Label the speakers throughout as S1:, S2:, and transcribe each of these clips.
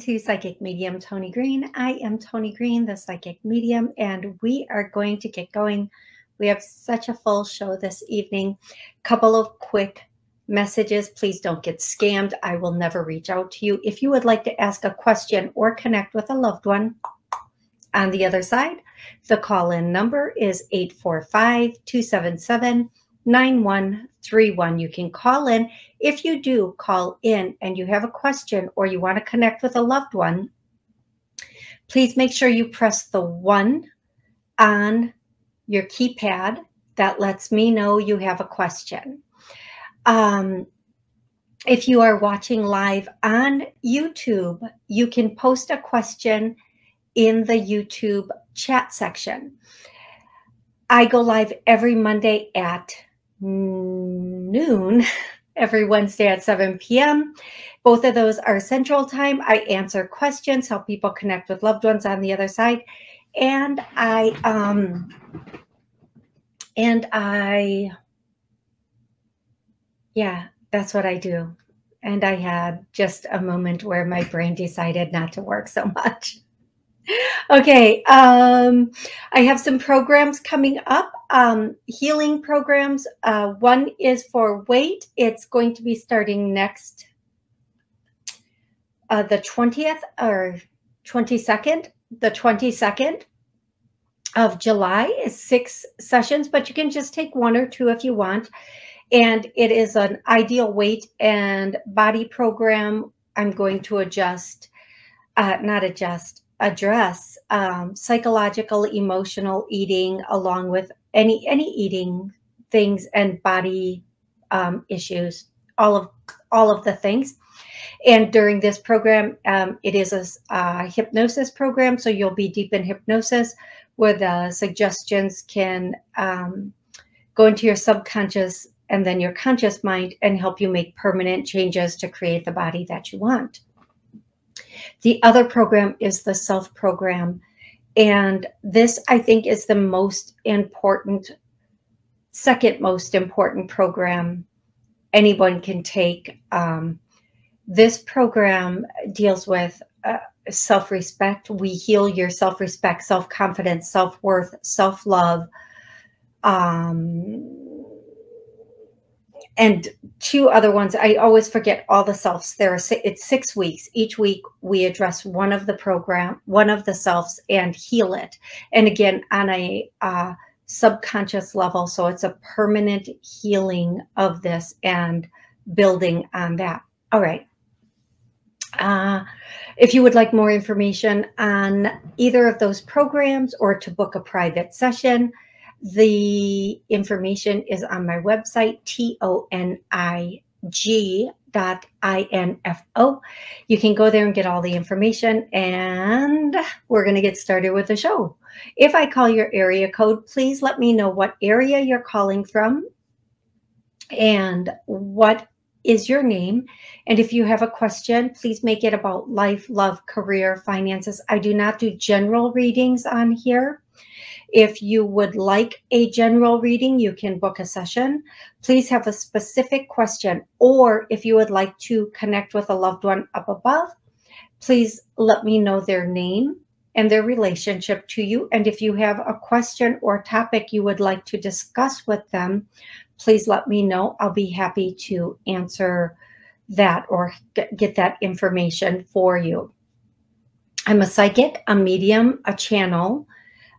S1: To Psychic Medium Toni Greene. I am Toni Greene, the Psychic Medium, and we are going to get going. We have such a full show this evening. Couple of quick messages. Please don't get scammed. I will never reach out to you. If you would like to ask a question or connect with a loved one on the other side, the call in number is 845 277 9131. You can call in. If you do call in and you have a question or you want to connect with a loved one, please make sure you press the one on your keypad that lets me know you have a question. Um, if you are watching live on YouTube, you can post a question in the YouTube chat section. I go live every Monday at noon every Wednesday at 7 p.m. Both of those are central time. I answer questions, help people connect with loved ones on the other side. And I um and I yeah, that's what I do. And I had just a moment where my brain decided not to work so much okay. Um, I have some programs coming up, um, healing programs. Uh, one is for weight. It's going to be starting next, uh, the 20th or 22nd, the 22nd of July is six sessions, but you can just take one or two if you want. And it is an ideal weight and body program. I'm going to adjust, uh, not adjust, address um, psychological, emotional eating, along with any any eating things and body um, issues, all of all of the things. And during this program, um, it is a, a, hypnosis program, so you'll be deep in hypnosis, where the suggestions can um, go into your subconscious and then your conscious mind and help you make permanent changes to create the body that you want. The other program is the self program. And this, I think, is the most important, second most important program anyone can take. Um, this program deals with uh, self respect. We heal your self respect, self confidence, self worth, self love. Um, and two other ones i always forget all the selves. There are it's six weeks. Each week we address one of the program one of the selves and heal it. And again on a uh, subconscious level so it's a permanent healing of this and building on that. All right. Uh, if you would like more information on either of those programs or to book a private session the information is on my website, T-O-N-I-G dot I-N-F-O. You can go there and get all the information and we're going to get started with the show. If I call your area code, please let me know what area you're calling from and what is your name. And if you have a question, please make it about life, love, career, finances. I do not do general readings on here. If you would like a general reading, you can book a session. Please have a specific question, or if you would like to connect with a loved one up above, please let me know their name and their relationship to you. And if you have a question or topic you would like to discuss with them, please let me know. I'll be happy to answer that or get that information for you. I'm a psychic, a medium, a channel.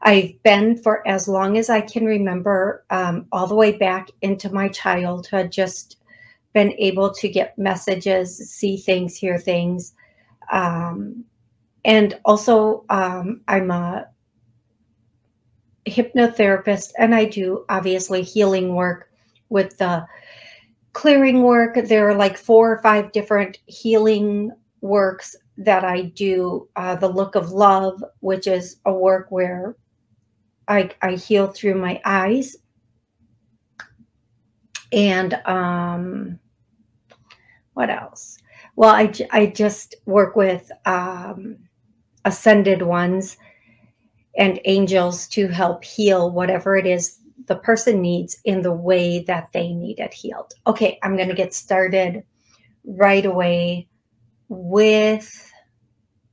S1: I've been for as long as I can remember, um, all the way back into my childhood, just been able to get messages, see things, hear things. Um, and also, um, I'm a hypnotherapist and I do obviously healing work with the clearing work. There are like four or five different healing works that I do. Uh, the Look of Love, which is a work where I, I heal through my eyes. And um, what else? Well, I, I just work with um, ascended ones and angels to help heal whatever it is the person needs in the way that they need it healed. Okay, I'm going to get started right away with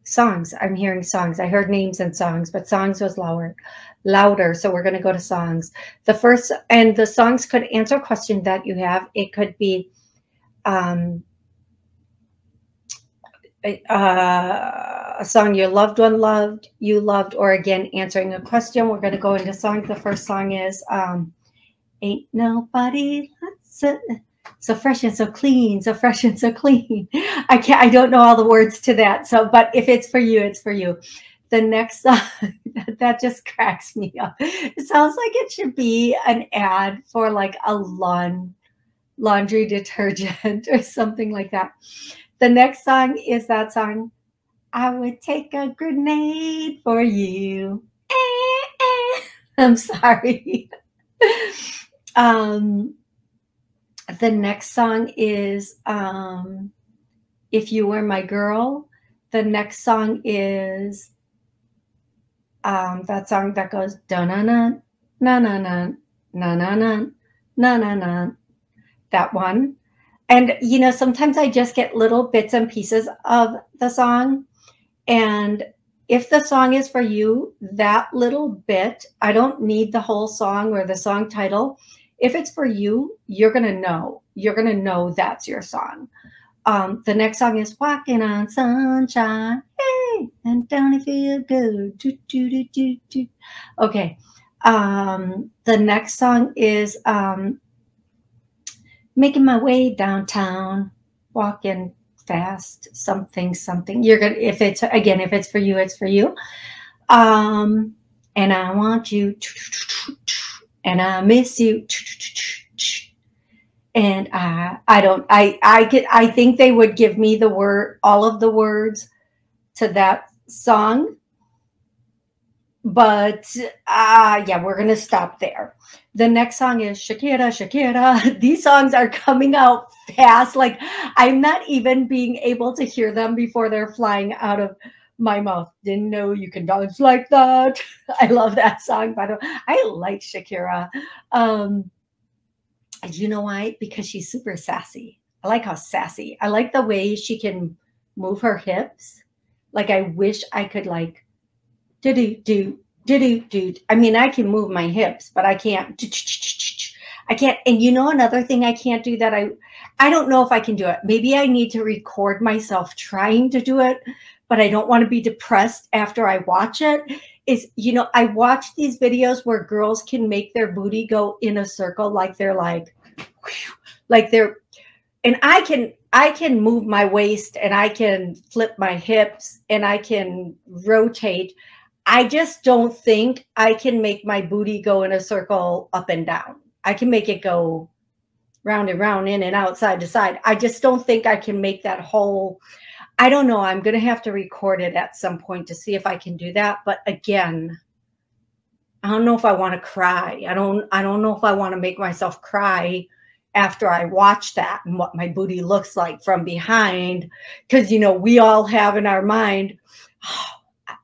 S1: songs. I'm hearing songs. I heard names and songs, but songs was louder. Louder. So we're going to go to songs. The first, and the songs could answer a question that you have. It could be um, uh, a song your loved one loved, you loved, or again, answering a question. We're going to go into songs. The first song is um, Ain't Nobody so, so fresh and so clean, so fresh and so clean. I can't, I don't know all the words to that. So, but if it's for you, it's for you. The next song, that just cracks me up. It sounds like it should be an ad for like a lawn laundry detergent or something like that. The next song is that song, I would take a grenade for you. I'm sorry. um, the next song is um, If You Were My Girl. The next song is um, that song that goes na na na na na na na na na na na that one. And, you know, sometimes I just get little bits and pieces of the song. And if the song is for you, that little bit, I don't need the whole song or the song title. If it's for you, you're going to know. You're going to know that's your song. Um, the next song is Walking on Sunshine. Hey, and don't it feel good? Do, do, do, do, do. Okay. Um, the next song is um, making my way downtown, walking fast, something, something. You're gonna if it's again, if it's for you, it's for you. Um, and I want you and I miss you. And I I don't I I get I think they would give me the word all of the words to that song. But uh yeah, we're gonna stop there. The next song is Shakira, Shakira. These songs are coming out fast. Like I'm not even being able to hear them before they're flying out of my mouth. Didn't know you can dance like that. I love that song, by the way. I like Shakira. Um, you know why? Because she's super sassy. I like how sassy. I like the way she can move her hips. Like I wish I could like do do do do do I mean, I can move my hips, but I can't. I can't. And you know, another thing I can't do that I, I don't know if I can do it. Maybe I need to record myself trying to do it, but I don't want to be depressed after I watch it. Is you know, I watch these videos where girls can make their booty go in a circle, like they're like, like they're, and I can I can move my waist and I can flip my hips and I can rotate I just don't think I can make my booty go in a circle up and down. I can make it go round and round, in and out, side to side. I just don't think I can make that whole. I don't know. I'm going to have to record it at some point to see if I can do that. But again, I don't know if I want to cry. I don't. I don't know if I want to make myself cry after I watch that and what my booty looks like from behind. Because you know we all have in our mind. Oh,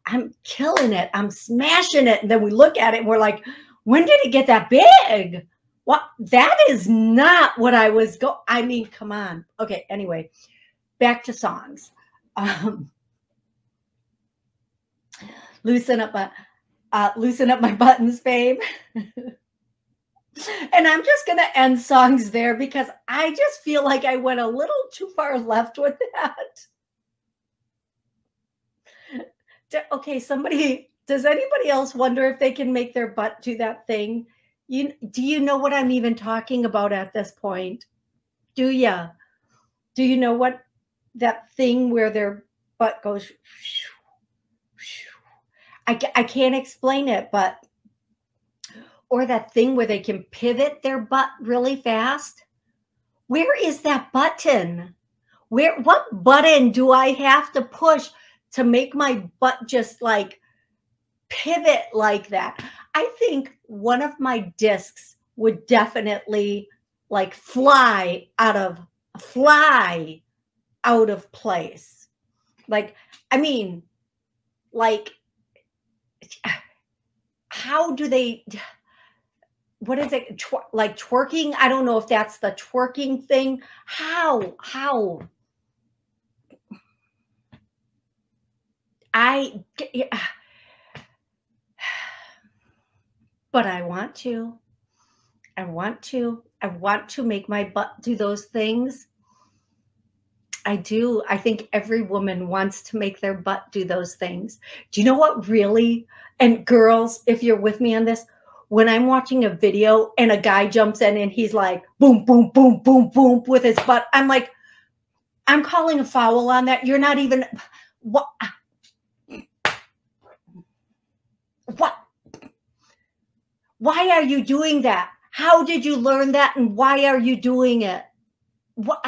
S1: I'm killing it. I'm smashing it. And then we look at it and we're like, when did it get that big? What that is not what I was go. I mean, come on. Okay, anyway, back to songs. Um, loosen up my uh, loosen up my buttons, babe. and I'm just gonna end songs there because I just feel like I went a little too far left with that okay, somebody, does anybody else wonder if they can make their butt do that thing? You do you know what I'm even talking about at this point? Do ya? Do you know what that thing where their butt goes? I, I can't explain it, but or that thing where they can pivot their butt really fast. Where is that button? Where what button do I have to push to make my butt just like pivot like that. I think one of my discs would definitely like fly out of fly out of place. Like, I mean, like, how do they? What is it? Twer- like twerking? I don't know if that's the twerking thing. How? How? I, but I want to. I want to. I want to make my butt do those things. I do. I think every woman wants to make their butt do those things. Do you know what really? And girls, if you're with me on this, when I'm watching a video and a guy jumps in and he's like, boom, boom, boom, boom, boom with his butt, I'm like, I'm calling a foul on that. You're not even, what? What? Why are you doing that? How did you learn that? And why are you doing it? What?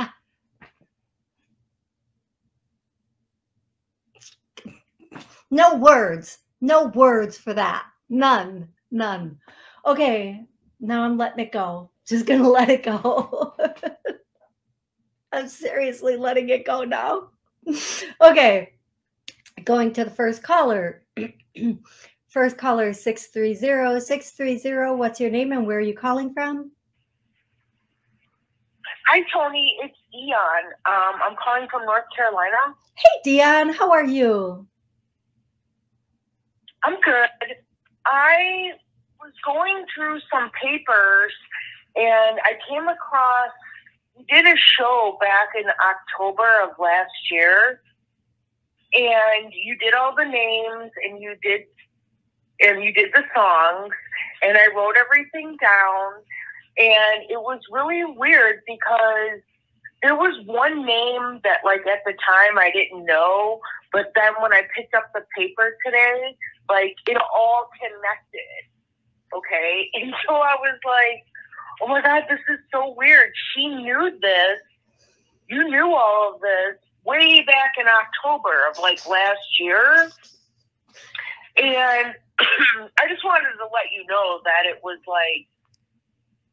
S1: No words. No words for that. None. None. Okay. Now I'm letting it go. Just going to let it go. I'm seriously letting it go now. okay. Going to the first caller. first caller 630 630. What's your name and where are you calling from?
S2: Hi, Toni. It's Dion. Um, I'm calling from North Carolina.
S1: Hey, Dion. How are you?
S2: I'm good. I was going through some papers and I came across, you did a show back in October of last year and you did all the names and you did and you did the songs and I wrote everything down and it was really weird because there was one name that like at the time I didn't know, but then when I picked up the paper today, like it all connected. Okay. And so I was like, oh my God, this is so weird. She knew this. You knew all of this way back in October of like last year. And I just wanted to let you know that it was like,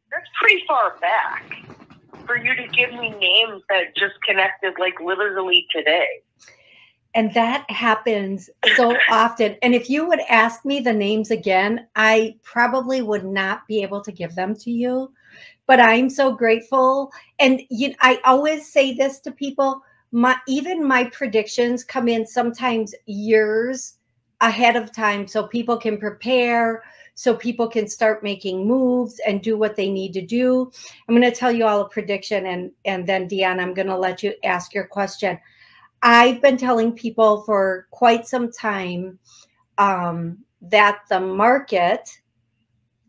S2: that's pretty far back for you to give me names that just connected like literally today.
S1: And that happens so often. And if you would ask me the names again, I probably would not be able to give them to you. But I'm so grateful. And you I always say this to people, my even my predictions come in sometimes years ahead of time so people can prepare so people can start making moves and do what they need to do. I'm going to tell you all a prediction and and then Deanna, I'm going to let you ask your question. I've been telling people for quite some time um, that the market,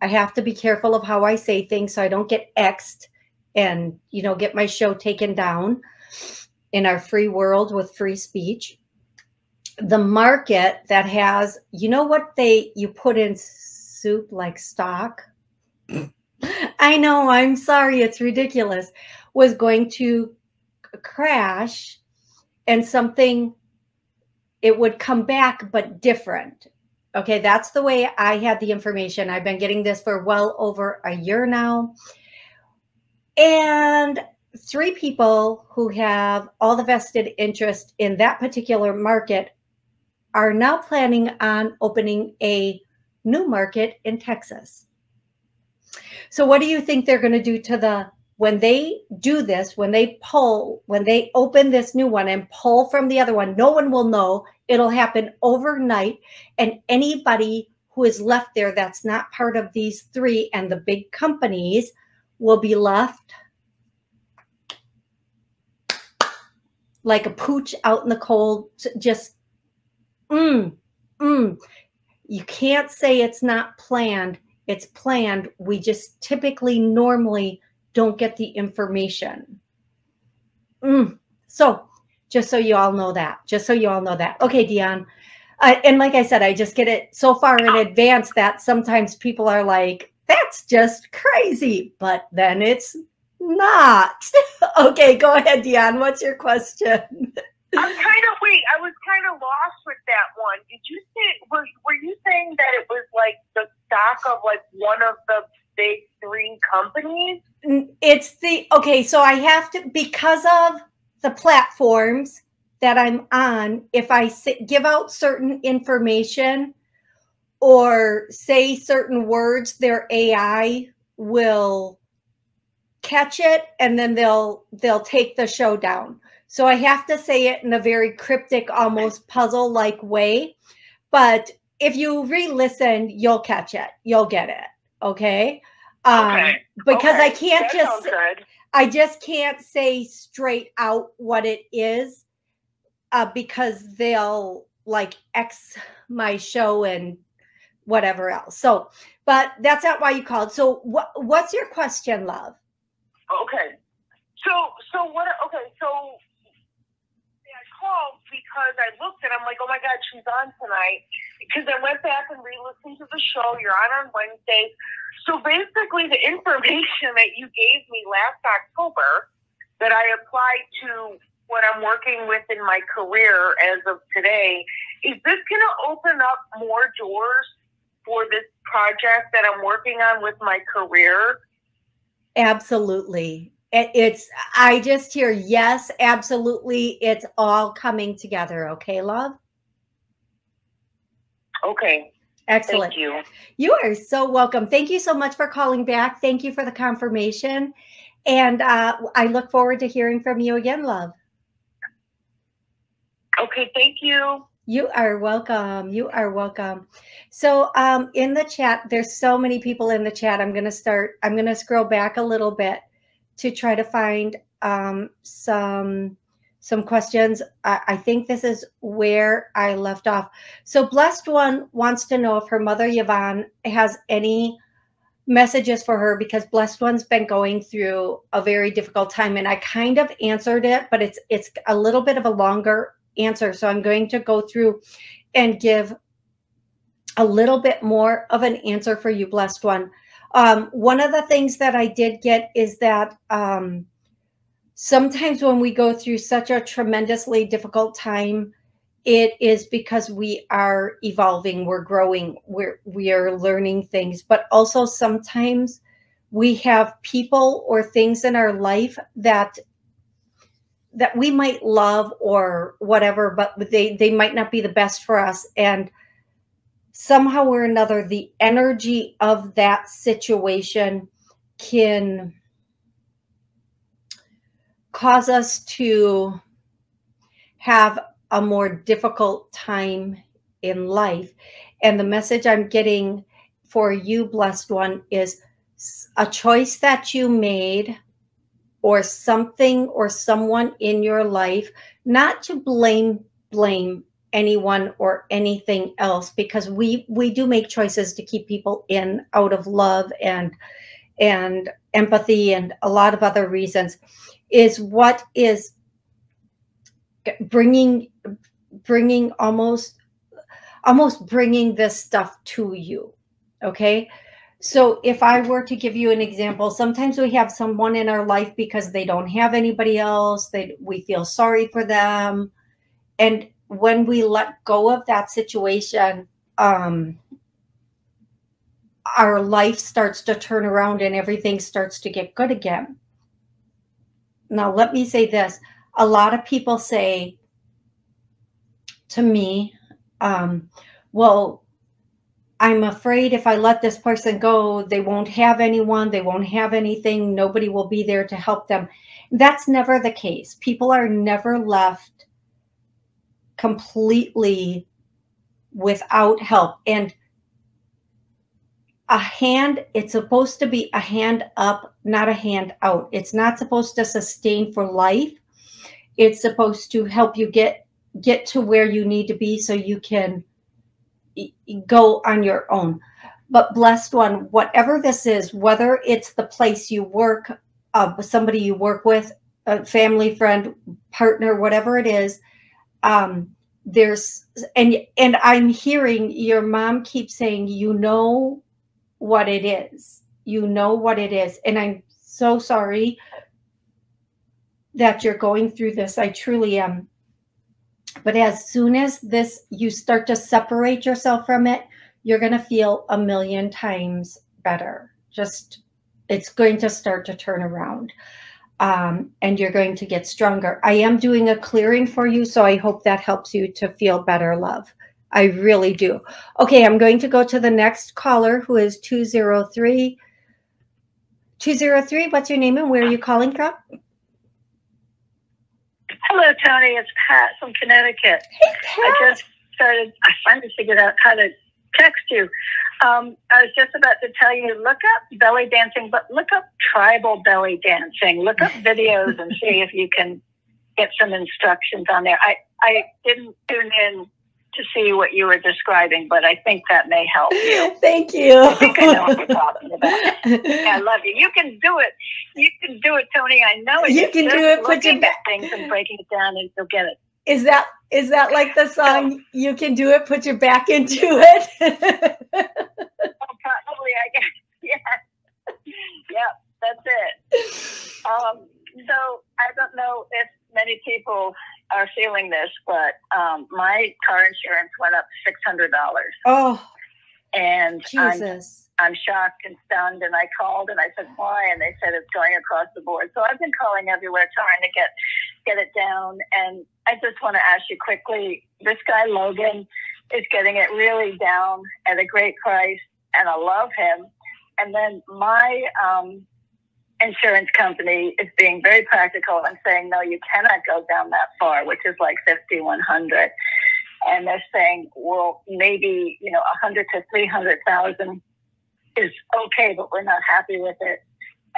S1: I have to be careful of how I say things so I don't get X'd and, you know, get my show taken down in our free world with free speech. The market that has, you know what they, you put in soup like stock? I know, I'm sorry, it's ridiculous, was going to crash and something it would come back but different. Okay that's the way i had the information. I've been getting this for well over a year now. And three people who have all the vested interest in that particular market are now planning on opening a new market in texas so what do you think they're going to do to the when they do this, when they pull, when they open this new one and pull from the other one, no one will know. It'll happen overnight. And anybody who is left there that's not part of these three and the big companies will be left like a pooch out in the cold, just, mm, mm. You can't say it's not planned. It's planned. We just typically normally don't get the information. Mm. So just so you all know that, just so you all know that. Okay, Dion. Uh, and like I said, I just get it so far in advance that sometimes people are like, that's just crazy. But then it's not. okay, go ahead, Dion. What's your question?
S2: I'm kind of kind of lost with that one. Did you say were were you saying that it was like the stock of like one of the big three companies?
S1: It's the okay. So I have to because of the platforms that I'm on. If I give out certain information or say certain words, their AI will catch it and then they'll they'll take the show down. So I have to say it in a very cryptic, almost puzzle like way. But if you re listen, you'll catch it. You'll get it. Okay. Um, okay. Because okay. I can't that just, I just can't say straight out what it is uh, because they'll like X my show and whatever else. So, but that's not why you called. So, what what's your question, love?
S2: Okay. So, so what? Okay, so called because I looked and I'm like, oh my god, she's on tonight. Because I went back and re-listened to the show. You're on on Wednesdays. So basically, the information that you gave me last October that I applied to what I'm working with in my career as of today, is this going to open up more doors for this project that I'm working on with my career?
S1: Absolutely. It's, I just hear, yes, absolutely. It's all coming together. Okay, love?
S2: Okay.
S1: Excellent.
S2: Thank you.
S1: You are so welcome. Thank you so much for calling back. Thank you for the confirmation. And uh, I look forward to hearing from you again, love.
S2: Okay, thank you.
S1: You are welcome. You are welcome. So um, in the chat, there's so many people in the chat. I'm going to start, I'm going to scroll back a little bit to try to find um, some some questions. I, I, think this is where I left off. So Blessed One wants to know if her mother Yvonne has any messages for her because Blessed One's been going through a very difficult time. And I kind of answered it, but it's it's a little bit of a longer answer. So I'm going to go through and give a little bit more of an answer for you, blessed one. Um, one of the things that I did get is that um, sometimes when we go through such a tremendously difficult time, it is because we are evolving, we're growing, we're we are learning things, but also sometimes we have people or things in our life that that we might love or whatever, but they they might not be the best for us. And somehow or another, the energy of that situation can cause us to have a more difficult time in life. And the message I'm getting for you, blessed one, is a choice that you made or something or someone in your life, not to blame blame anyone or anything else because we we do make choices to keep people in out of love and and empathy and a lot of other reasons is what is bringing bringing almost almost bringing this stuff to you okay so if I were to give you an example, sometimes we have someone in our life because they don't have anybody else, they we feel sorry for them. And when we let go of that situation, um, our life starts to turn around and everything starts to get good again. Now, let me say this. A lot of people say to me, um, well, I'm afraid if I let this person go, they won't have anyone, they won't have anything, nobody will be there to help them. That's never the case. People are never left completely without help. And a hand, it's supposed to be a hand up, not a hand out. It's not supposed to sustain for life. It's supposed to help you get get to where you need to be so you can go on your own. But blessed one, whatever this is, whether it's the place you work, uh, somebody you work with, a family friend, partner, whatever it is, um, there's and and I'm hearing your mom keep saying, you know what it is. You know what it is. And I'm so sorry that you're going through this. I truly am. But as soon as this, you start to separate yourself from it, you're going to feel a million times better. Just, it's going to start to turn around. Um, and you're going to get stronger. I am doing a clearing for you, so I hope that helps you to feel better, love. I really do. Okay, I'm going to go to the next caller who is 203. 203, what's your name and where are you calling from?
S3: Hello, Toni. It's Pat from Connecticut.
S1: Hey, Pat.
S3: I just started, I finally figured out how to text you. Um, I was just about to tell you, look up belly dancing, but look up tribal belly dancing. Look up videos and see if you can get some instructions on there. I, I didn't tune in to see what you were describing, but I think that may help you.
S1: Thank you.
S3: I think I know what you're talking about. I love you. You can do it. You can do it, Toni. I know it.
S1: You can do it. Put your back.
S3: things and breaking it down, and you'll get it.
S1: Is that is that like the song? You can do it. Put your back into it.
S3: Oh, probably, I guess. Yeah. yeah, that's it. Um, so I don't know if many people are feeling this, but um, my car insurance went up six hundred dollars,
S1: oh
S3: and I'm
S1: Jesus!
S3: I'm shocked and stunned. And I called and I said why, and they said it's going across the board. So I've been calling everywhere trying to get get it down. And I just want to ask you quickly: this guy Logan is getting it really down at a great price, and I love him. And then my um, insurance company is being very practical and saying, no, you cannot go down that far, which is like fifty one hundred. And they're saying, well, maybe you know, a hundred to three hundred thousand is okay, but we're not happy with it.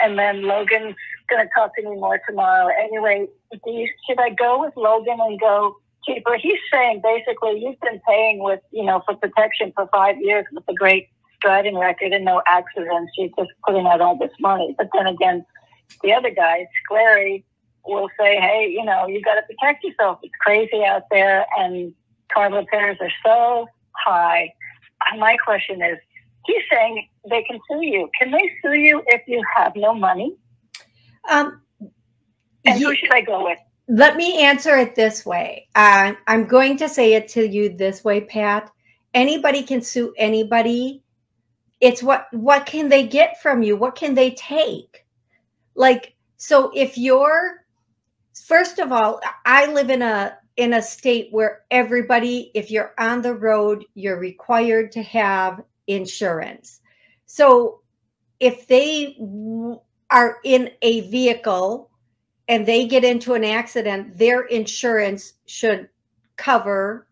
S3: And then Logan's going to talk to me more tomorrow. Anyway, you, should I go with Logan and go cheaper? He's saying basically you've been paying with, you know, for protection for five years with a great driving record and no accidents. You're just putting out all this money. But then again, the other guy, Sclary, will say, hey, you know, you got to protect yourself. It's crazy out there and car repairs are so high. My question is, he's saying they can sue you. Can they sue you if you have no money?
S1: Um,
S3: And
S1: ye-
S3: who should I go with?
S1: let me answer it this way. Uh, I'm going to say it to you this way, Pat. Anybody can sue anybody. It's what what can they get from you? What can they take? Like so if you're first of all, I live in a in a state where everybody if you're on the road, you're required to have insurance. So if they are in a vehicle and they get into an accident, their insurance should cover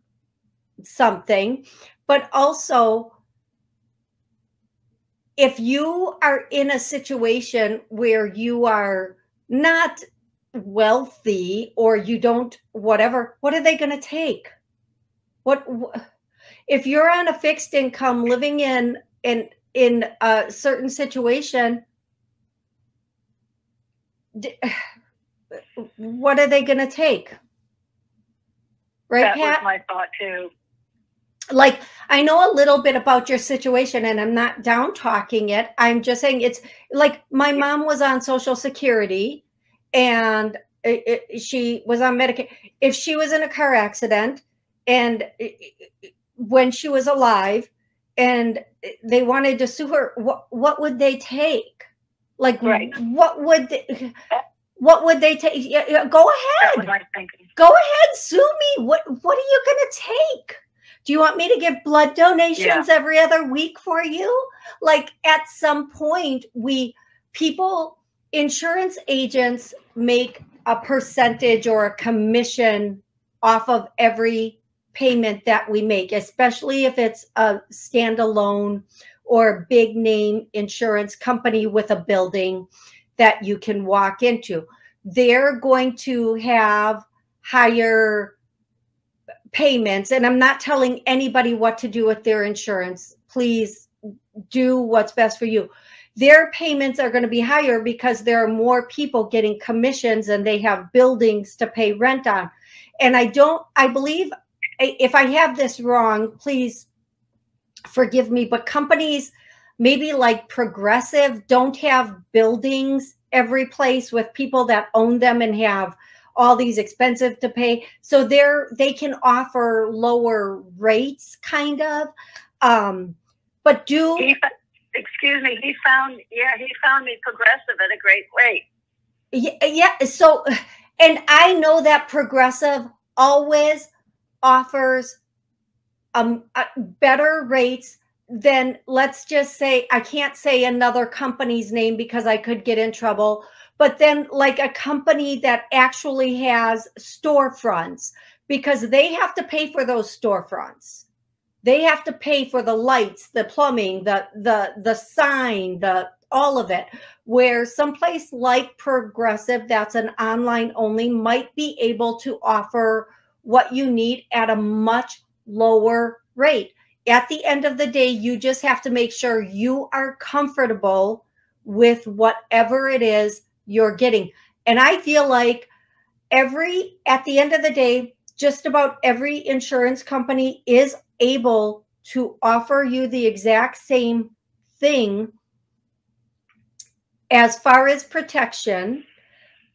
S1: something. But also, if you are in a situation where you are not wealthy or you don't, whatever, what are they going to take? What wh- if you're on a fixed income living in in in a certain situation? what are they going to take? Right,
S3: that
S1: Pat?
S3: was my thought too.
S1: like I know a little bit about your situation and I'm not down talking it. I'm just saying it's like my mom was on social security and it, it- she was on Medicaid. If she was in a car accident and it- when she was alive and they wanted to sue her, what, what would they take? Like,
S3: Right.
S1: what would they, what would they take? Yeah, yeah, Go ahead
S3: was my thinking.
S1: go ahead sue me what what are you going to take do you want me to give blood donations every other week for you like at some point we people insurance agents make a percentage or a commission off of every payment that we make especially if it's a standalone or big name insurance company with a building that you can walk into. They're going to have higher payments and i'm not telling anybody what to do with their insurance. Please do what's best for you. Their payments are going to be higher because there are more people getting commissions and they have buildings to pay rent on. And i don't i believe if i have this wrong please forgive me but companies maybe like progressive don't have buildings every place with people that own them and have all these expensive to pay so they're they can offer lower rates kind of um but do
S3: He, excuse me. He found, yeah, he found me progressive at a great rate.
S1: yeah, yeah so and i know that progressive always offers um uh, better rates than let's just say i can't say another company's name because i could get in trouble but then like a company that actually has storefronts because they have to pay for those storefronts. They have to pay for the lights the plumbing the the the sign the all of it where someplace like progressive that's an online only might be able to offer what you need at a much lower rate. At the end of the day you just have to make sure you are comfortable with whatever it is you're getting. And i feel like every at the end of the day just about every insurance company is able to offer you the exact same thing as far as protection,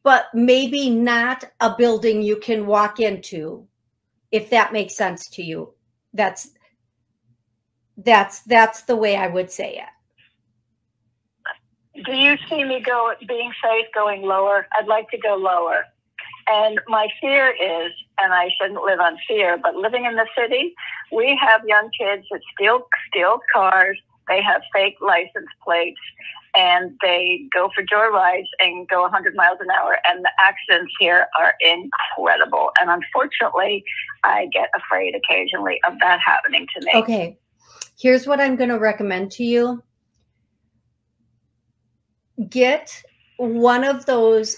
S1: but maybe not a building you can walk into, if that makes sense to you. That's that's that's the way I would say it.
S3: Do you see me go being safe going lower? I'd like to go lower. And my fear is, and I shouldn't live on fear, but living in the city, we have young kids that steal steal cars. They have fake license plates, and they go for joyrides and go 100 miles an hour. And the accidents here are incredible. And unfortunately, I get afraid occasionally of that happening to me.
S1: Okay, here's what I'm going to recommend to you. Get one of those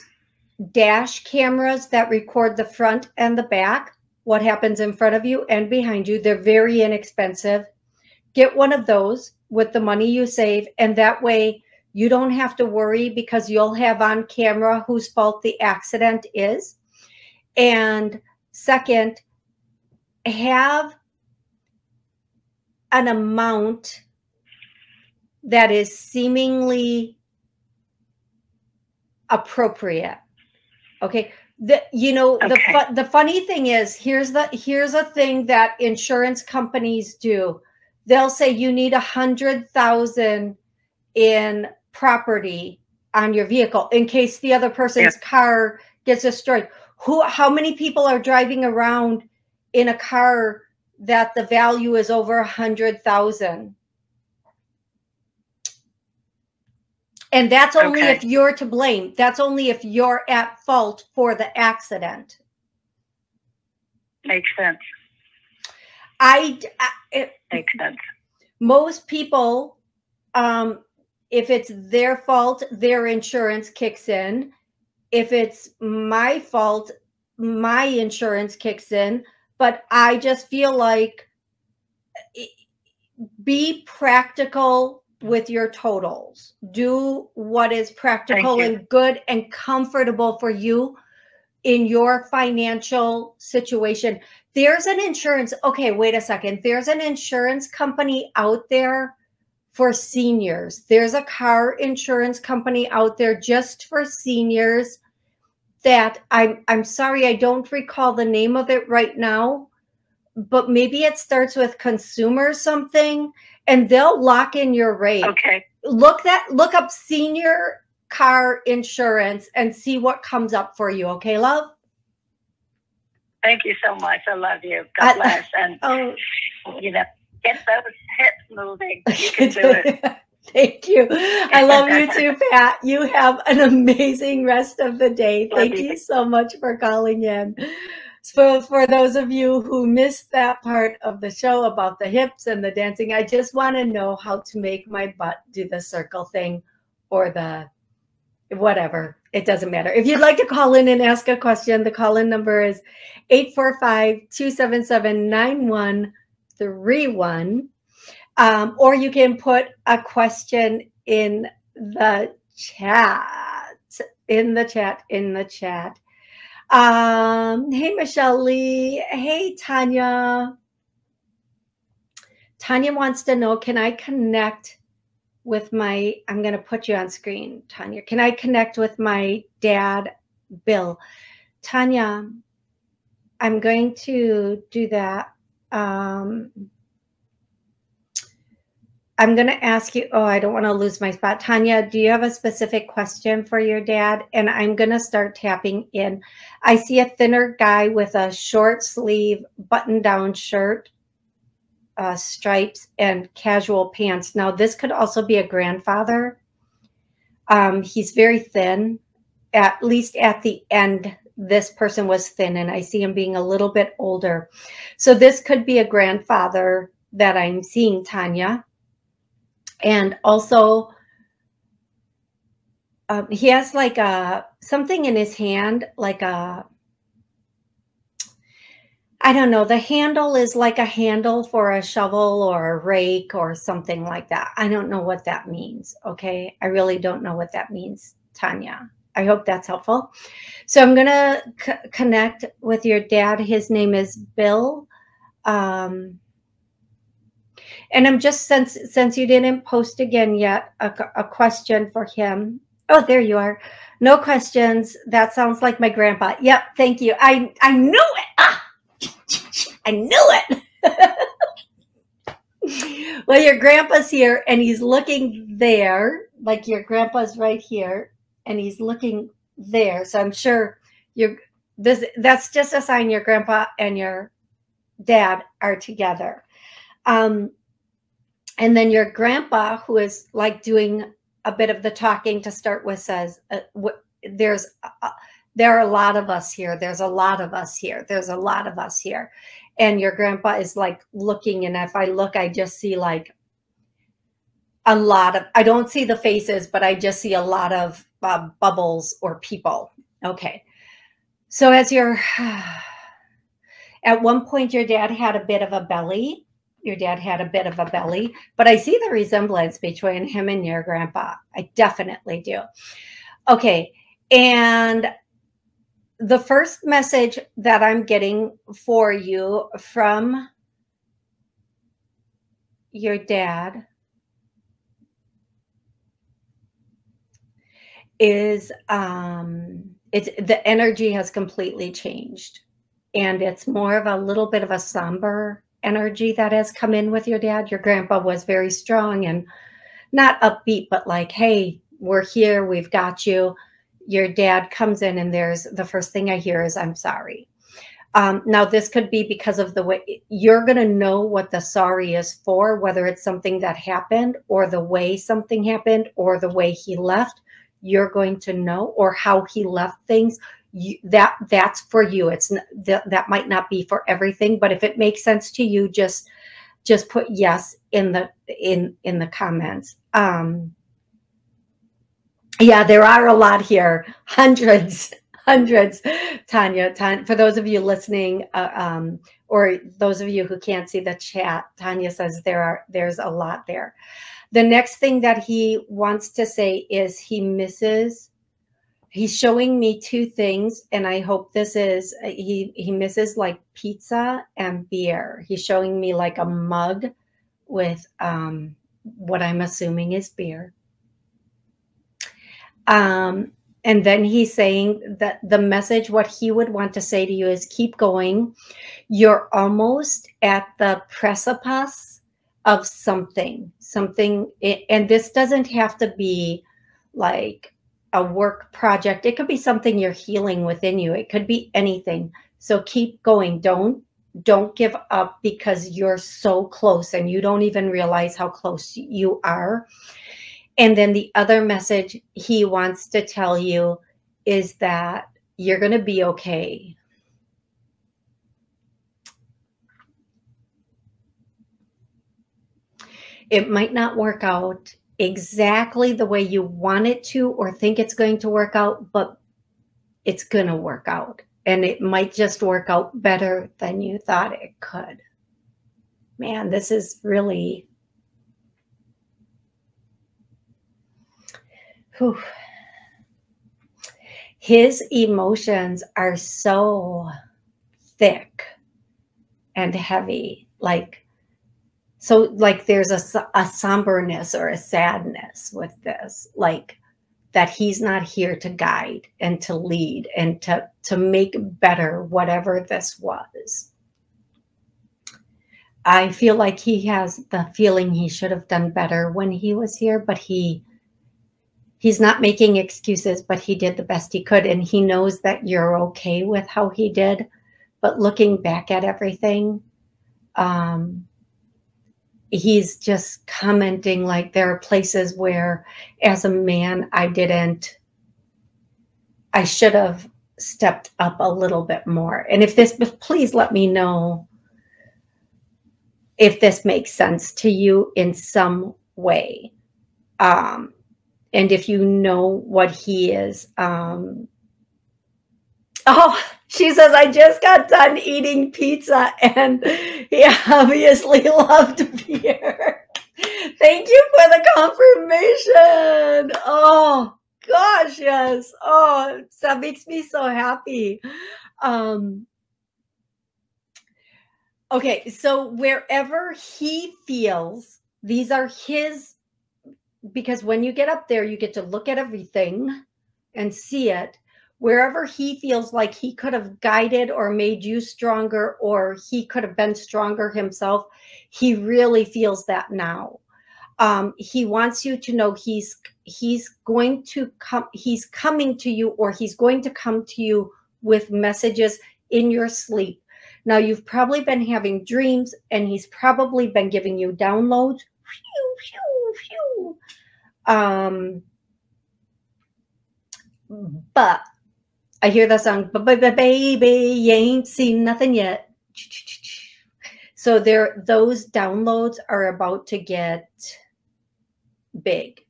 S1: dash cameras that record the front and the back, what happens in front of you and behind you. They're very inexpensive. Get one of those with the money you save, and that way you don't have to worry because you'll have on camera whose fault the accident is. And second, have an amount that is seemingly appropriate Okay. The, you know okay. the fu- the funny thing is here's the here's a thing that insurance companies do they'll say you need a hundred thousand in property on your vehicle in case the other person's yeah. car gets destroyed who how many people are driving around in a car that the value is over a hundred thousand And that's only okay. if you're to blame. That's only if you're at fault for the accident.
S3: Makes sense.
S1: I, I
S3: makes sense.
S1: Most people, um, if it's their fault, their insurance kicks in. If it's my fault, my insurance kicks in. But I just feel like eh, be practical with your totals. Do what is practical and good and comfortable for you in your financial situation. There's an insurance. Okay, wait a second. There's an insurance company out there for seniors. There's a car insurance company out there just for seniors that I'm I'm sorry I don't recall the name of it right now, but maybe it starts with consumer something and they'll lock in your rate.
S3: Okay.
S1: Look that look up senior car insurance and see what comes up for you. Okay, love?
S3: Thank you so much. I love you. God bless. And oh. you know, get those hips moving. You can do it.
S1: Thank you. I love you too, Pat. You have an amazing rest of the day. Thank you so much for calling in. So for those of you who missed that part of the show about the hips and the dancing, I just want to know how to make my butt do the circle thing or the whatever. It doesn't matter. If you'd like to call in and ask a question, the call in number is 845 277 9131. Um, or you can put a question in the chat, in the chat, in the chat. Um, hey, Michelle Lee. Hey, Tanya. Tanya wants to know, can I connect with my, I'm going to put you on screen, Tanya. Can I connect with my dad, Bill? Tanya, I'm going to do that. Um, I'm going to ask you. Oh, I don't want to lose my spot. Tanya, do you have a specific question for your dad? And I'm going to start tapping in. I see a thinner guy with a short sleeve button down shirt, uh, stripes, and casual pants. Now, this could also be a grandfather. Um, he's very thin at least at the end, this person was thin and I see him being a little bit older. So this could be a grandfather that I'm seeing, Tanya. And also, um, he has like a something in his hand, like a I don't know. The handle is like a handle for a shovel or a rake or something like that. I don't know what that means. Okay. I really don't know what that means, Tanya. I hope that's helpful. So I'm going to connect with your dad. His name is Bill. Um, and I'm just since since you didn't post again yet a, a question for him. Oh, there you are. No questions. That sounds like my grandpa. Yep. Thank you. I I knew it. Ah, I knew it. well, your grandpa's here and he's looking there, like your grandpa's right here, and he's looking there. So I'm sure you're this that's just a sign your grandpa and your dad are together. Um, and then your grandpa, who is like doing a bit of the talking to start with, says, uh, "There's, uh, there are a lot of us here. There's a lot of us here. There's a lot of us here." And your grandpa is like looking, and if I look, I just see like a lot of. I don't see the faces, but I just see a lot of uh, bubbles or people. Okay, so as you're at one point, your dad had a bit of a belly your dad had a bit of a belly, but I see the resemblance between him and your grandpa. I definitely do. Okay. And the first message that I'm getting for you from your dad is um it's the energy has completely changed and it's more of a little bit of a somber energy that has come in with your dad? Your grandpa was very strong and not upbeat, but like, hey, we're here, we've got you. Your dad comes in, and there's the first thing I hear is, I'm sorry. Um, now, this could be because of the way you're going to know what the sorry is for, whether it's something that happened or the way something happened or the way he left. You're going to know, or how he left things you, that that's for you it's that that might not be for everything but if it makes sense to you just just put yes in the in in the comments um yeah there are a lot here. Hundreds hundreds. Tanya, for those of you listening uh, um or those of you who can't see the chat tanya says there are there's a lot there. The next thing that he wants to say is he misses he's showing me two things and i hope this is uh, he he misses like pizza and beer. He's showing me like a mug with um what i'm assuming is beer um and then he's saying that the message what he would want to say to you is keep going you're almost at the precipice of something something and this doesn't have to be like a work project. It could be something you're healing within you. It could be anything. So keep going. Don't don't give up because you're so close and you don't even realize how close you are. And then the other message he wants to tell you is that you're going to be okay. It might not work out exactly the way you want it to or think it's going to work out, but it's going to work out. And it might just work out better than you thought it could. Man, this is really. Whew. His emotions are so thick and heavy. Like so like there's a, a somberness or a sadness with this like that he's not here to guide and to lead and to to make better whatever this was i feel like he has the feeling he should have done better when he was here but he he's not making excuses but he did the best he could and he knows that you're okay with how he did but looking back at everything um he's just commenting like there are places where as a man i didn't I should have stepped up a little bit more. And if this, please let me know if this makes sense to you in some way. Um, and if you know what he is. Um, oh, she says, I just got done eating pizza and he obviously loved beer. Thank you for the confirmation. Oh, gosh, yes. Oh, that makes me so happy. Um, okay, so wherever he feels, these are his, because when you get up there, you get to look at everything and see it. Wherever he feels like he could have guided or made you stronger, or he could have been stronger himself, he really feels that now. Um, he wants you to know he's he's going to come he's coming to you or he's going to come to you with messages in your sleep. Now you've probably been having dreams and he's probably been giving you downloads um but i hear the song baby you ain't seen nothing yet so there those downloads are about to get big.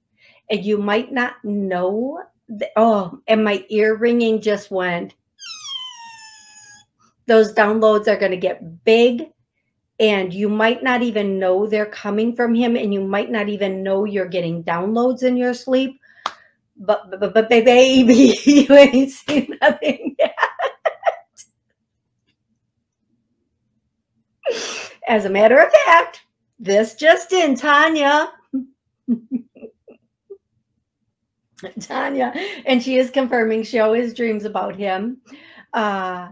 S1: And you might not know. The, oh, and my ear ringing just went. Those downloads are going to get big and you might not even know they're coming from him and you might not even know you're getting downloads in your sleep but but, but, baby you ain't seen nothing yet as a matter of fact this just in tanya Tanya, and she is confirming she always dreams about him. Uh,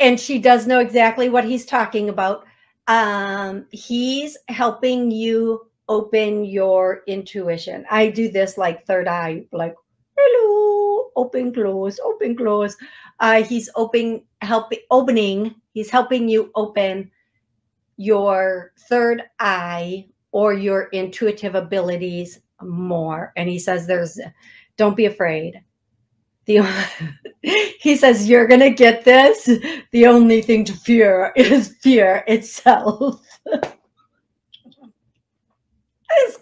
S1: and she does know exactly what he's talking about. Um, he's helping you open your intuition. I do this like third eye, like hello, open, close, open, close. Uh, he's opening, helping, opening. He's helping you open your third eye or your intuitive abilities more. And he says, There's, don't be afraid. The, he says, You're to get this. The only thing to fear is fear itself. this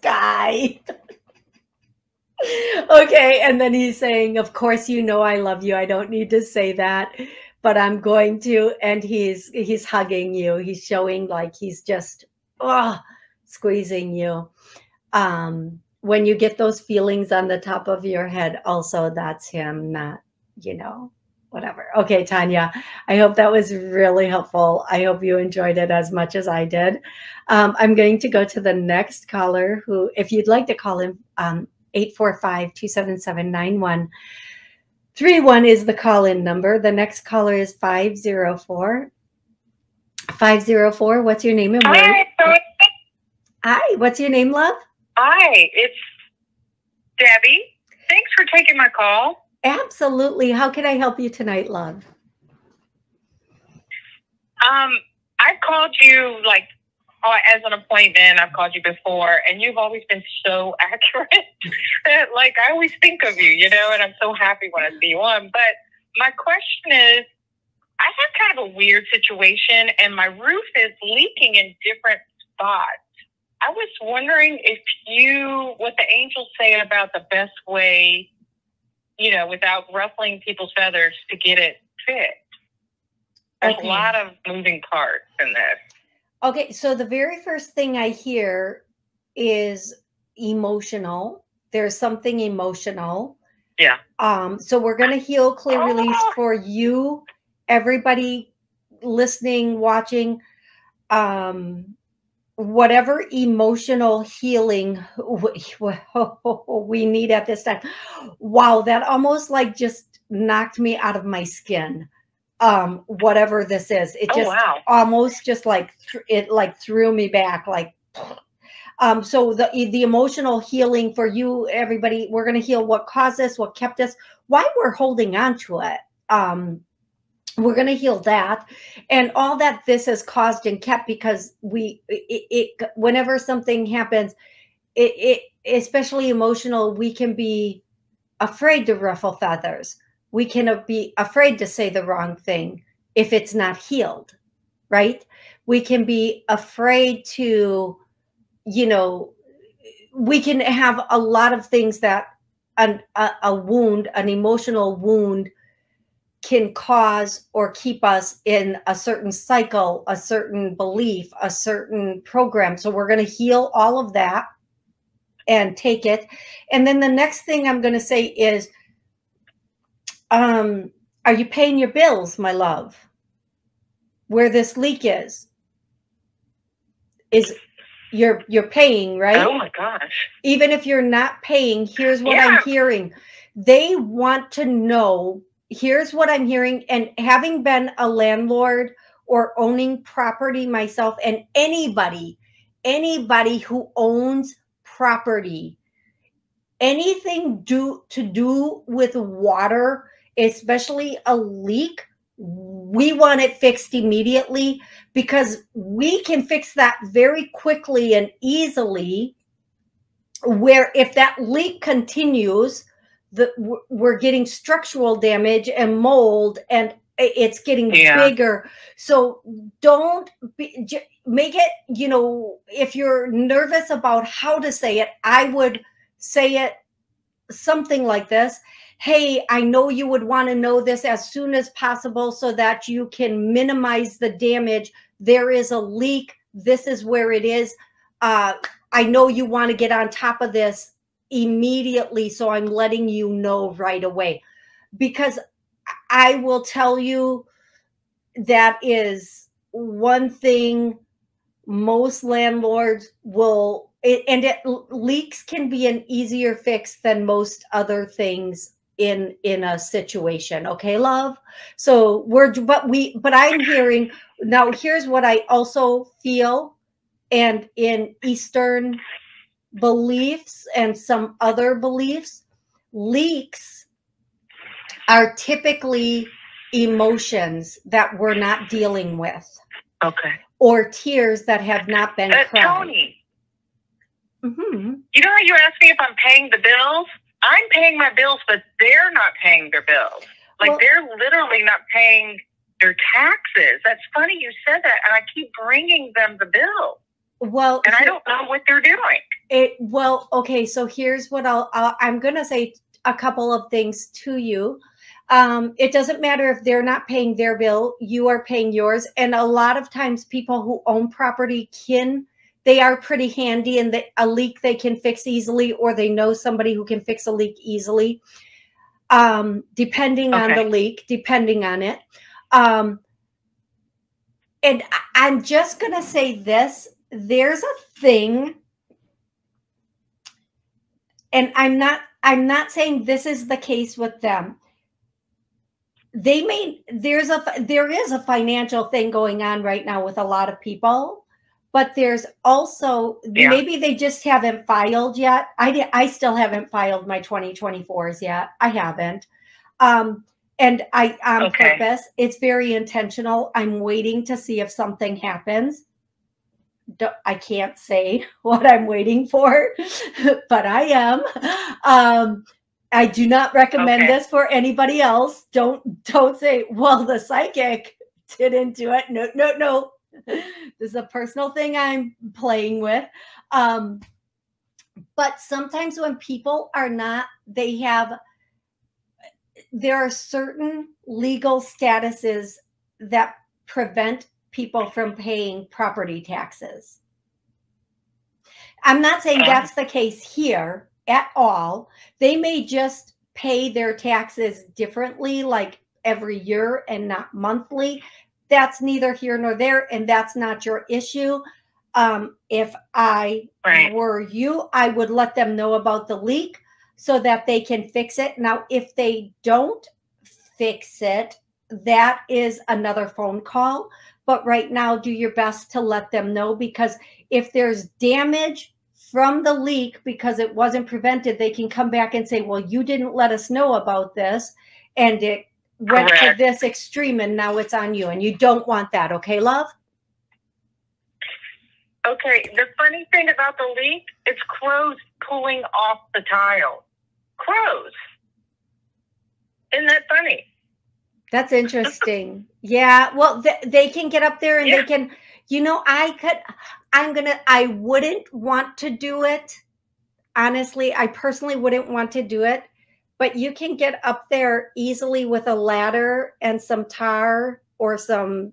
S1: guy. okay. And then he's saying, Of course, you know I love you. I don't need to say that but I'm going to. And he's he's hugging you. He's showing like he's just oh squeezing you. Um, when you get those feelings on the top of your head, also that's him, not, you know, whatever. Okay, Tanya, I hope that was really helpful. I hope you enjoyed it as much as I did. Um, I'm going to go to the next caller who, if you'd like to call him, um, 845-277-9131 is the call-in number. The next caller is 504. 504, what's your name and where? Hi, what's your name, love?
S4: Hi, it's Debbie. Thanks for taking my call.
S1: Absolutely. How can I help you tonight, love?
S4: Um, I've called you like uh, as an appointment. I've called you before, and you've always been so accurate. that, like I always think of you, you know, and I'm so happy when I see you on. But my question is, I have kind of a weird situation, and my roof is leaking in different spots. I was wondering if you, what the angels say about the best way, you know, without ruffling people's feathers to get it fixed. There's okay. a lot of moving parts in this.
S1: Okay, so the very first thing I hear is emotional. There's something emotional.
S4: Yeah.
S1: Um, so we're gonna heal clear release oh. for you, everybody listening, watching. Um, whatever emotional healing we need at this time. Wow, that almost like just knocked me out of my skin. Um, whatever this is, it oh, just wow. almost just like it like threw me back like um so the the emotional healing for you everybody we're going to heal what caused this what kept us why we're holding on to it um we're going to heal that and all that this has caused and kept because we it, it whenever something happens it, it especially emotional we can be afraid to ruffle feathers. We can be afraid to say the wrong thing if it's not healed, right? We can be afraid to, you know, we can have a lot of things that an, a, a wound, an emotional wound, can cause or keep us in a certain cycle, a certain belief, a certain program. So we're going to heal all of that and take it. And then the next thing I'm going to say is, um, are you paying your bills, my love? Where this leak is, is you're you're paying, right?
S4: Oh my gosh.
S1: Even if you're not paying, here's what
S4: Yeah.
S1: I'm hearing. They want to know, here's what I'm hearing. And having been a landlord or owning property myself, and anybody, anybody who owns property, anything do to do with water, especially a leak, we want it fixed immediately because we can fix that very quickly and easily where if that leak continues the we're getting structural damage and mold and it's getting
S4: Yeah.
S1: bigger. So don't be, j- make it you know if you're nervous about how to say it i would say it something like this. Hey i know you would want to know this as soon as possible so that you can minimize the damage. There is a leak. This is where it is. Uh, i know you want to get on top of this immediately so i'm letting you know right away. Because i will tell you that is one thing most landlords will and it leaks can be an easier fix than most other things in in a situation okay love? So we're but we but i'm hearing now here's what i also feel and in eastern beliefs and some other beliefs leaks are typically emotions that we're not dealing with
S4: Okay.
S1: or tears that have not been
S4: Uh,
S1: cried
S4: Toni,
S1: Mhm.
S4: you know how you asked me if I'm paying the bills? I'm paying my bills, but they're not paying their bills. Like
S1: Well-
S4: they're literally not paying their taxes. That's funny you said that, and I keep bringing them the bill,
S1: well
S4: and I don't know what they're doing.
S1: It well, okay. So here's what I'll, I'll I'm gonna say a couple of things to you. Um, it doesn't matter if they're not paying their bill; you are paying yours. And a lot of times, people who own property can they are pretty handy, and the, a leak they can fix easily, or they know somebody who can fix a leak easily. Um, depending on the leak, depending on it. Um, and I'm just gonna say this: there's a thing and i'm not i'm not saying this is the case with them. They may there's a there is a financial thing going on right now with a lot of people but there's also
S4: Yeah.
S1: maybe they just haven't filed yet. I i still haven't filed my 2024s yet. I haven't. Um and i on
S4: Okay.
S1: purpose it's very intentional. I'm waiting to see if something happens I can't say what I'm waiting for, but I am. Um, I do not recommend
S4: Okay.
S1: this for anybody else. Don't don't say, well, the psychic didn't do it. No, no, no. This is a personal thing I'm playing with. Um, but sometimes when people are not, they have there are certain legal statuses that prevent people from paying property taxes. I'm not saying that's the case here at all. They may just pay their taxes differently, like every year and not monthly. That's neither here nor there, and that's not your issue. Um, if I
S4: Right.
S1: were you, I would let them know about the leak so that they can fix it. Now, if they don't fix it, that is another phone call. But right now, do your best to let them know because if there's damage from the leak because it wasn't prevented, they can come back and say, Well, you didn't let us know about this. And it went to this extreme and now it's on you. And you don't want that. Okay, love?
S4: Okay, the funny thing about the leak, it's crows pulling off the tile. Crows. Isn't that funny?
S1: That's interesting. yeah. Well, th- they can get up there and
S4: Yeah.
S1: they can, you know, I could, I'm going to, I wouldn't want to do it. Honestly, I personally wouldn't want to do it, but you can get up there easily with a ladder and some tar or some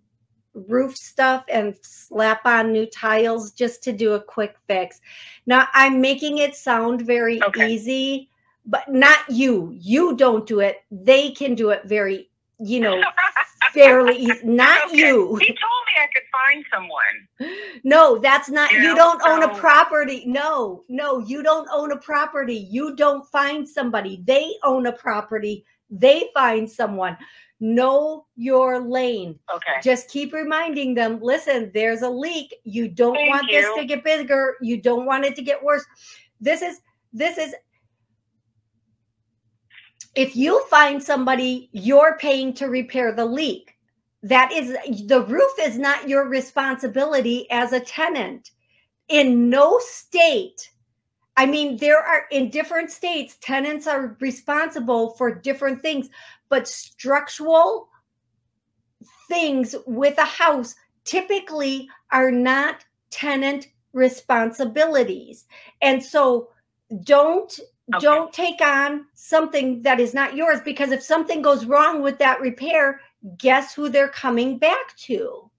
S1: roof stuff and slap on new tiles just to do a quick fix. Now, I'm making it sound very
S4: Okay.
S1: easy, but not you. You don't do it. They can do it very, you know, fairly easy. Not
S4: Okay.
S1: you.
S4: He told me I could find someone.
S1: No, that's not.
S4: You
S1: You
S4: know,
S1: don't own a property. No, no, you don't own a property. You don't find somebody. They own a property. They find someone. Know your lane.
S4: Okay.
S1: Just keep reminding them listen, there's a leak. You don't
S4: Thank
S1: want this to get bigger. You don't want it to get worse. This is, this is, if you find somebody, you're paying to repair the leak. That is, the roof is not your responsibility as a tenant. In no state, I mean, there are in different states, tenants are responsible for different things, but structural things with a house typically are not tenant responsibilities. And so don't
S4: Okay.
S1: don't take on something that is not yours because if something goes wrong with that repair, guess who they're coming back to?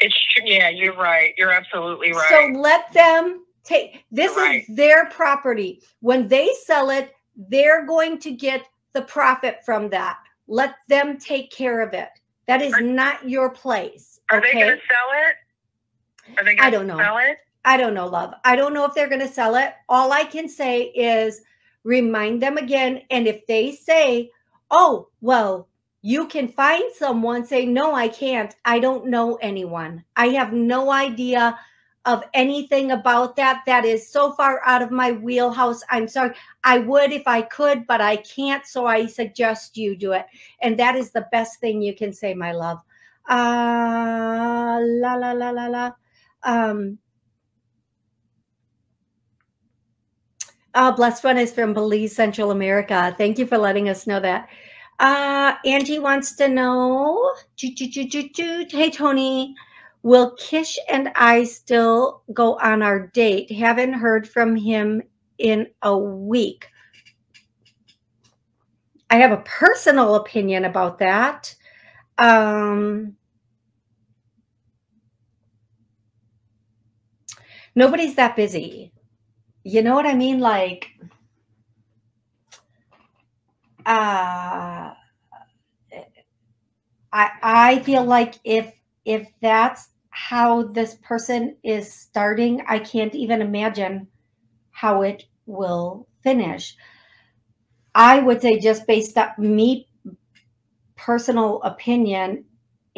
S4: It's true. Yeah, you're right. You're absolutely right.
S1: So let them take this
S4: Right.
S1: is their property. When they sell it, they're going to get the profit from that. Let them take care of it. That is
S4: Are-
S1: not your place.
S4: Are they going to sell it? Are they going to
S1: I don't know.
S4: sell it?
S1: I don't know, love. I don't know if they're going to sell it. All I can say is remind them again. And if they say, oh, well, you can find someone, say, no, I can't. I don't know anyone. I have no idea of anything about that. That is so far out of my wheelhouse. I'm sorry. I would if I could, but I can't. So I suggest you do it. And that is the best thing you can say, my love. Uh, la, la, la, la, la. Um, Uh, Blessed One is from Belize, Central America. Thank you for letting us know that. Uh, Angie wants to know, hey Toni, will Kish and I still go on our date? Haven't heard from him in a week. I have a personal opinion about that. Um, nobody's that busy. You know what I mean? Like, uh, I I feel like if if that's how this person is starting, I can't even imagine how it will finish. I would say just based on me personal opinion,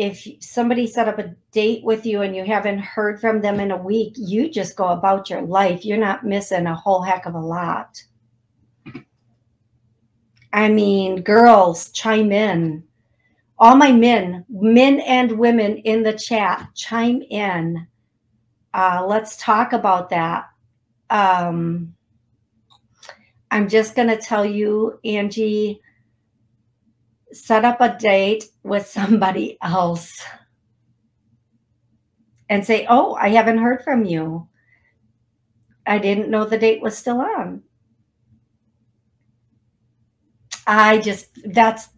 S1: if somebody set up a date with you and you haven't heard from them in a week, you just go about your life. You're not missing a whole heck of a lot. I mean, girls, chime in. All my men, men and women in the chat, chime in. Uh, let's talk about that. Um, I'm just going to tell you, Angie, set up a date with somebody else and say, Oh, I haven't heard from you. I didn't know the date was still on. I just, that's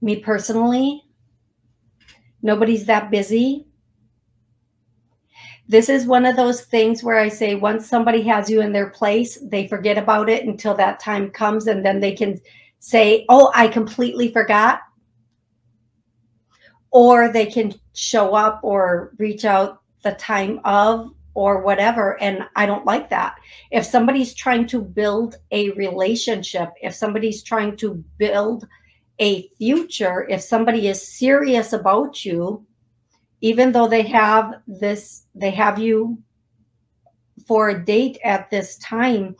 S1: me personally. Nobody's that busy. This is one of those things where I say, once somebody has you in their place, they forget about it until that time comes, and then they can say, Oh, I completely forgot. Or they can show up or reach out the time of or whatever. And I don't like that. If somebody's trying to build a relationship, if somebody's trying to build a future, if somebody is serious about you, even though they have this, they have you for a date at this time,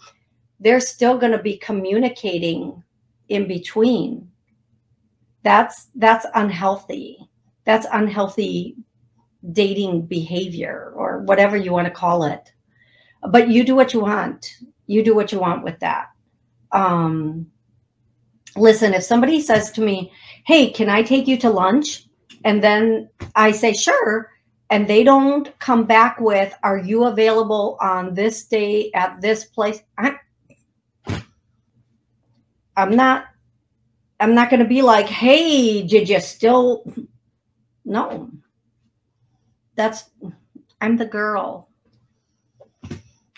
S1: they're still going to be communicating in between. That's that's unhealthy. That's unhealthy dating behavior or whatever you want to call it. But you do what you want. You do what you want with that. Um listen, if somebody says to me, Hey, can I take you to lunch? And then I say, Sure. And they don't come back with, Are you available on this day at this place? I'm not. I'm not going to be like, hey, did you still? No. That's, I'm the girl.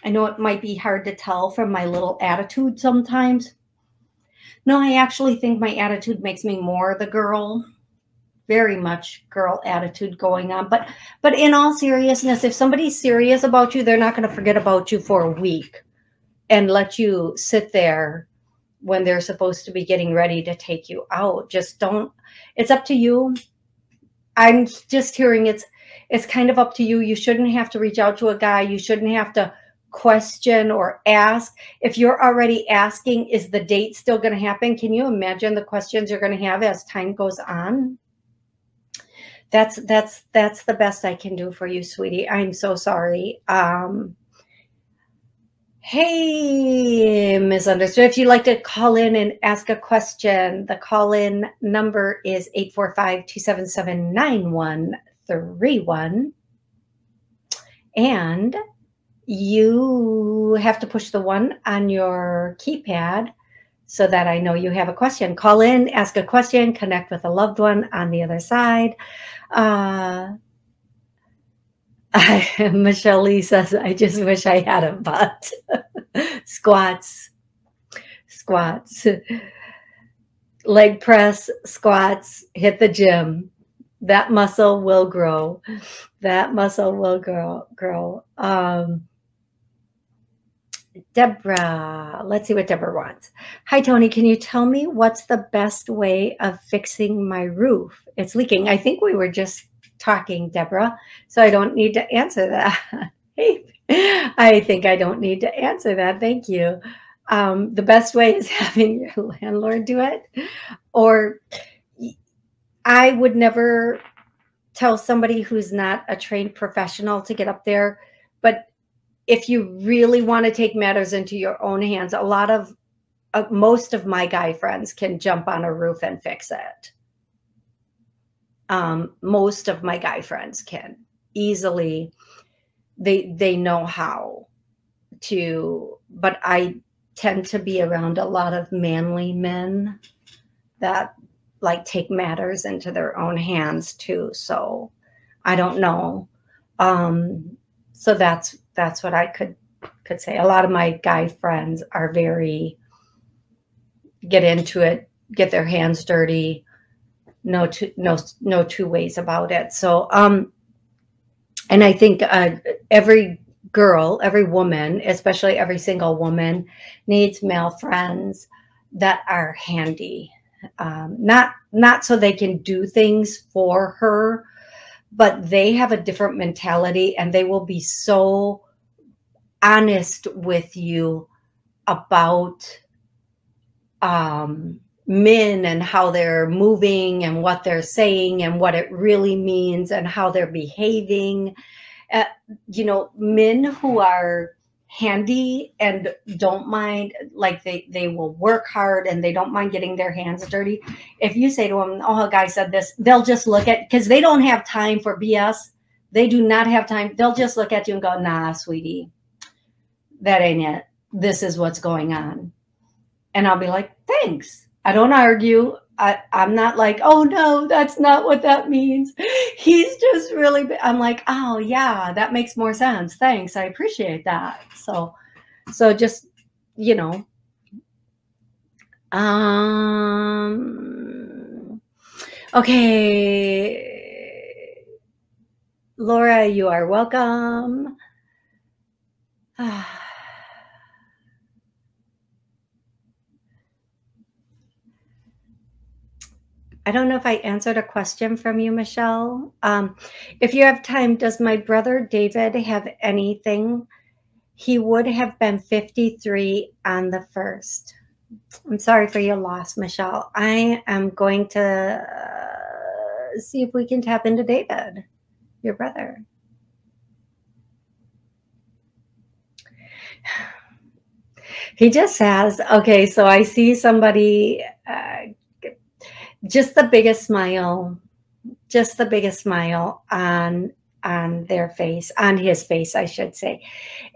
S1: I know it might be hard to tell from my little attitude sometimes. No, I actually think my attitude makes me more the girl. Very much girl attitude going on. But but in all seriousness, if somebody's serious about you, they're not going to forget about you for a week and let you sit there when they're supposed to be getting ready to take you out. Just don't it's up to you. I'm just hearing it's it's kind of up to you. You shouldn't have to reach out to a guy. You shouldn't have to question or ask. If you're already asking, is the date still going to happen? Can you imagine the questions you're going to have as time goes on? That's that's that's the best I can do for you, sweetie. I'm so sorry. Um, Hey, misunderstood. If you'd like to call in and ask a question, the call in number is 845 277 9131. And you have to push the one on your keypad so that I know you have a question. Call in, ask a question, connect with a loved one on the other side. Uh, I, Michelle Lee says, I just wish I had a butt. squats, squats, leg press, squats, hit the gym. That muscle will grow. That muscle will grow. grow. Um, Deborah, let's see what Deborah wants. Hi, Toni. Can you tell me what's the best way of fixing my roof? It's leaking. I think we were just talking, Deborah, so I don't need to answer that. hey, I think I don't need to answer that. Thank you. Um, the best way is having your landlord do it, or I would never tell somebody who's not a trained professional to get up there. But if you really want to take matters into your own hands, a lot of uh, most of my guy friends can jump on a roof and fix it um, most of my guy friends can easily they they know how to but i tend to be around a lot of manly men that like take matters into their own hands too so i don't know. Um so that's that's what i could could say. A lot of my guy friends are very get into it get their hands dirty no two no no two ways about it. So um and i think uh, every girl every woman especially every single woman needs male friends that are handy. Um, not not so they can do things for her but they have a different mentality and they will be so honest with you about um men and how they're moving and what they're saying and what it really means and how they're behaving. Uh, you know, men who are handy and don't mind like they they will work hard and they don't mind getting their hands dirty. If you say to them oh a guy said this they'll just look at because they don't have time for bs they do not have time. They'll just look at you and go nah sweetie that ain't it. This is what's going on. And i'll be like thanks I don't argue. I, I'm not like, oh no, that's not what that means. He's just really, I'm like, oh yeah, that makes more sense. Thanks. I appreciate that. So, so just, you know, um, okay. Laura, you are welcome. I don't know if I answered a question from you, Michelle. Um, if you have time, does my brother David have anything? He would have been 53 on the first. I'm sorry for your loss, Michelle. I am going to uh, see if we can tap into David, your brother. He just has. Okay, so I see somebody, uh, just the biggest smile, just the biggest smile on on their face, on his face, I should say.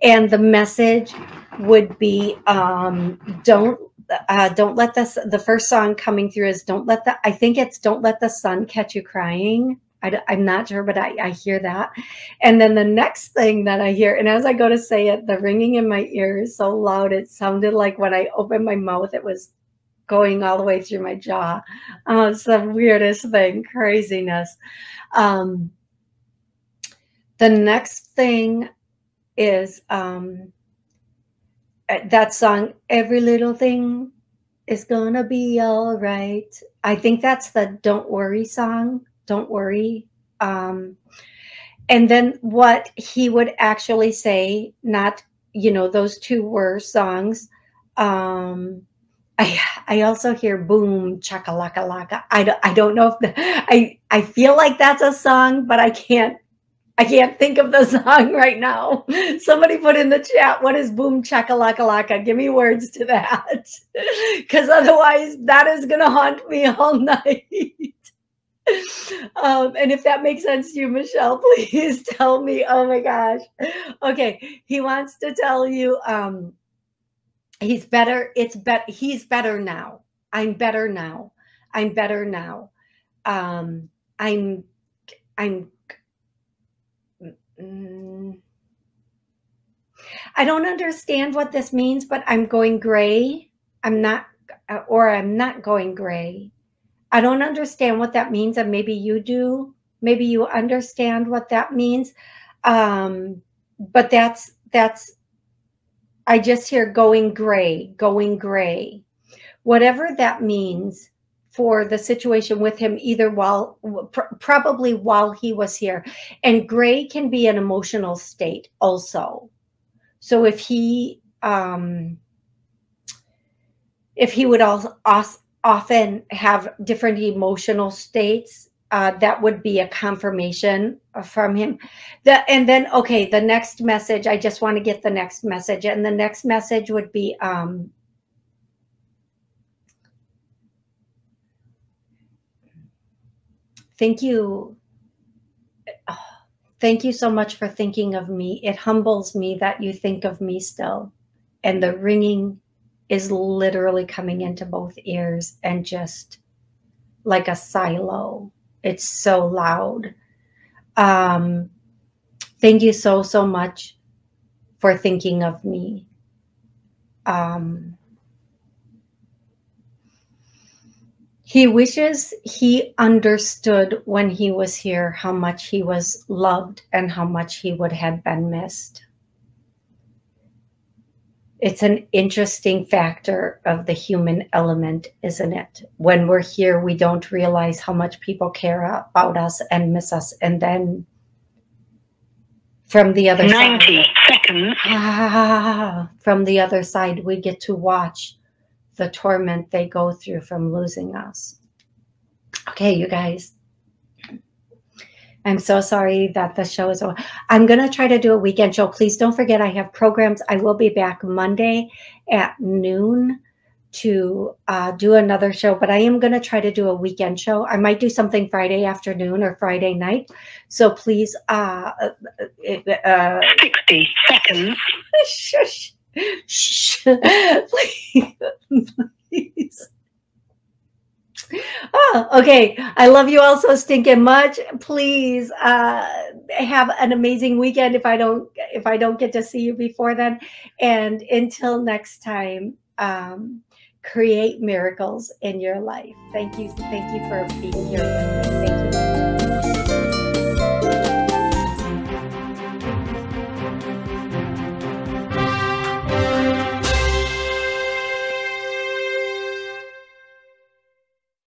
S1: And the message would be, um, don't uh, don't let this the first song coming through is don't let the i think it's don't let the sun catch you crying I, am not sure, but I, I hear that. And then the next thing that I hear, and as I go to say it, the ringing in my ear is so loud. It sounded like when I opened my mouth, it was going all the way through my jaw. Oh, it's the weirdest thing, craziness. Um, the next thing is um, uh, that song, Every Little Thing is Gonna Be All Right. I think that's the Don't Worry song don't worry. Um, and then what he would actually say, not, you know, those two were songs. Um, I, I also hear boom chakalaka laka. I I don't know if the, I I feel like that's a song, but I can't I can't think of the song right now. Somebody put in the chat, what is boom chakalaka laka? Give me words to that. Because otherwise that is gonna haunt me all night. Um, and if that makes sense to you, Michelle, please tell me. Oh my gosh. Okay. He wants to tell you um, he's better. It's better. He's better now. I'm better now. I'm better now. Um, I'm, I'm, mm, I don't understand what this means, but I'm going gray. I'm not, or I'm not going gray. I don't understand what that means, and maybe you do. Maybe you understand what that means. Um, but that's that's I just hear going gray, going gray. Whatever that means for the situation with him, either while pr- probably while he was here. And gray can be an emotional state also. So if he um if he would also often have different emotional states uh, that would be a confirmation from him. The, and then okay the next message i just want to get the next message and the next message would be um, thank you thank you so much for thinking of me. It humbles me that you think of me still. And the ringing is literally coming into both ears and just like a silo. It's so loud. Um, thank you so, so much for thinking of me. Um, he wishes he understood when he was here how much he was loved and how much he would have been missed it's an interesting factor of the human element, isn't it? When we're here, we don't realize how much people care about us and miss us. And then from the other
S5: 90 side, seconds.
S1: Ah, from the other side, we get to watch the torment they go through from losing us. Okay, you guys. I'm so sorry that the show is over. I'm going to try to do a weekend show. Please don't forget, I have programs. I will be back Monday at noon to uh, do another show, but I am going to try to do a weekend show. I might do something Friday afternoon or Friday night. So please, uh, uh, uh
S5: 60 seconds.
S1: Shush. Shh. please. please. Oh, okay. I love you all so stinking much. Please uh, have an amazing weekend if I don't if I don't get to see you before then. And until next time, um, create miracles in your life. Thank you. Thank you for being here with me. Thank you.